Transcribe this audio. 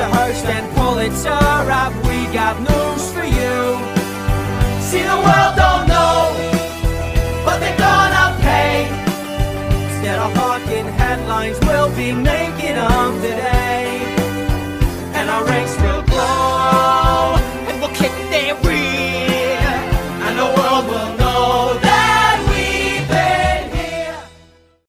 The Hearst and Pulitzer up. We got news for you. See, the world don't know, but they're gonna pay. Instead of hawking headlines, we'll be making